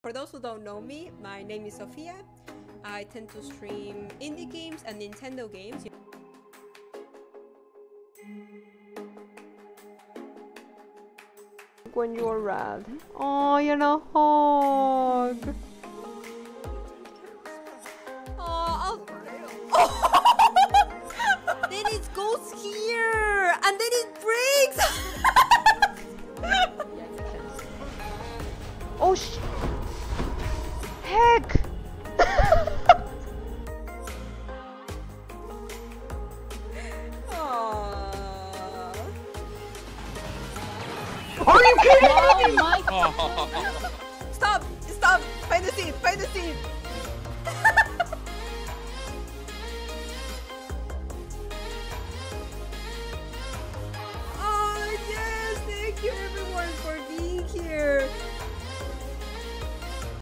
For those who don't know me, my name is Sofia. I tend to stream indie games and Nintendo games. When you're red. Oh, you're not hog. Oh, oh. then it goes here, and then it breaks. Oh sh. Heck. Are you kidding Oh me? my Stop! Stop! Find the seed! Find the seed!